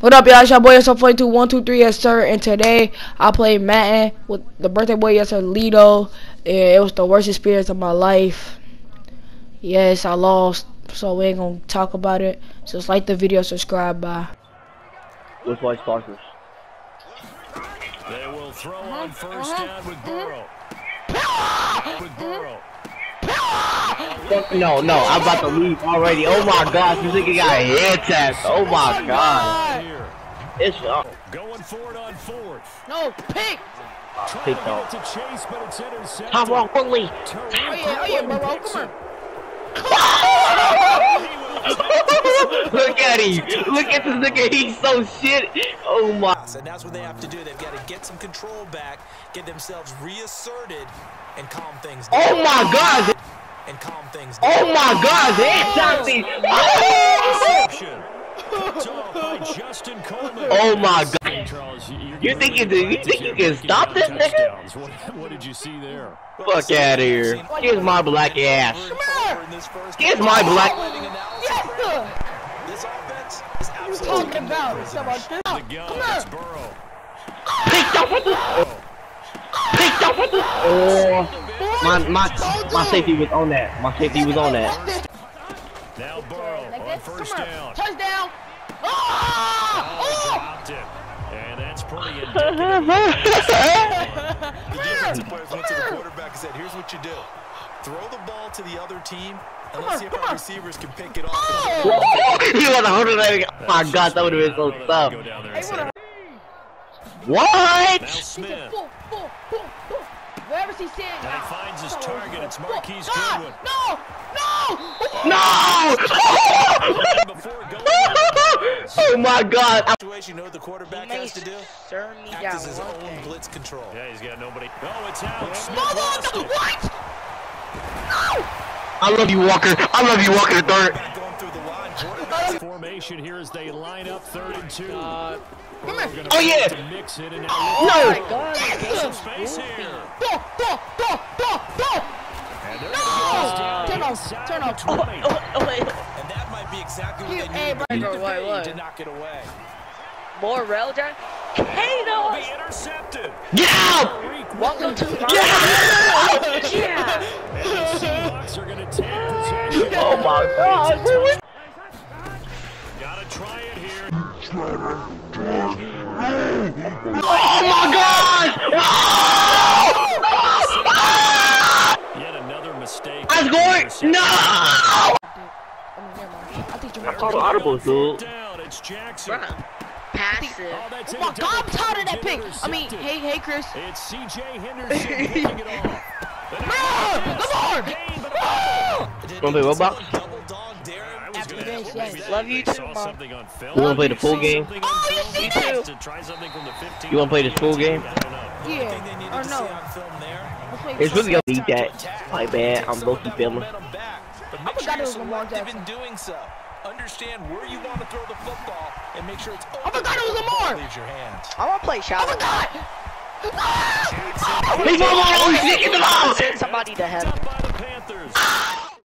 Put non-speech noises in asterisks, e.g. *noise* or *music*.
What up, y'all? It's your boy, so 42 123 yes, sir. And today I played Madden with the birthday boy, yes, sir, Lito. And it was the worst experience of my life. Yes, I lost, so we ain't gonna talk about it. So just like the video, subscribe, bye. With white sparkles. They will throw uh-huh. on first uh-huh. down with uh-huh. Burrow. With Burrow. Fuck no, no, I'm about to leave already. Oh my gosh, this nigga got a head tap. Oh my god. Here. It's uh, Going for it on fourth. No, pick! pick Trying to to chase, but it's intercepted. Tom wrong quickly. Turn Oh yeah, oh yeah, bro, come on. Look at him. Look at this nigga. He's so shit. Oh my. And that's what they have to do. They've got to get some control back, get themselves reasserted, and calm things down. Oh my god. And calm things down. Oh my god. Headshot me. Interception. Picked off by Justin Coleman. Oh my god. Charles, you, You think you do- you think you can stop this nigga? What, *laughs* what did you see there? Fuck out of here. Here's my black ass. In this first Here's my black. This offense is absolutely Talking about someone. The gun, it's Burrow. Picked up with the. Picked up with the. Oh. My my my safety was on that. My safety was on that. Now Burrow on first down. Touchdown! Ah! Oh. And that's pretty. The defensive players went to the quarterback and said, here's what you do. Throw the ball to the other team, and let's see if our receivers can pick it off. Oh! he a hundred. Oh my god, that would have been so tough. Say, now What? Smith. He's sitting. And he finds his target. It's Marquise Ah, Goodwin. No! No! No! And before going oh my god. Situation, you know what the quarterback has to do? Sir me Act down as his own thing. blitz control. Yeah, he's got nobody. Oh, it's out. Smith No, no, lost no, it. what? I love you, Walker. I love you, Walker. Third. Back going through the line, Formation here as they line up third and two. Uh, Burrow gonna Oh, be yeah. able to mix it and now Oh No. my god, look some this space is here. Go, go, go, go, go! And they're No! gonna get Turn this off, down turn inside off. the 20. Oh, oh wait, And that might be exactly what You- they hey, need bro, to bro, what, what? to knock it away. more rail drive. Will Kato, be intercepted. Get out! Welcome to my Get out! yeah. And the Seahawks are going to. Oh my god. Gotta try it here. Oh my god! Yet another mistake. I scored! No! I called audible, dude. Bruh. Passive. Oh, oh my god, I'm tired of that pick. I mean, hey, hey, Chris. It's CJ Henderson *laughs* picking it off. Bro, Lamar! Wanna play Love you too, You wanna play the full game? Oh, you see that? You wanna play this full game? Yeah, or no. It's really gonna be that. My bad, I'm low-key filming. I forgot it was Lamar Jackson doing so. Understand where you want to throw the football and make sure it's open. I forgot it was before the Lamar. Leaves your hands. I want to play Oh shot. my god! Ah! Leave him alone! He's kicking the ball! Send somebody to heaven. Up by the Panthers.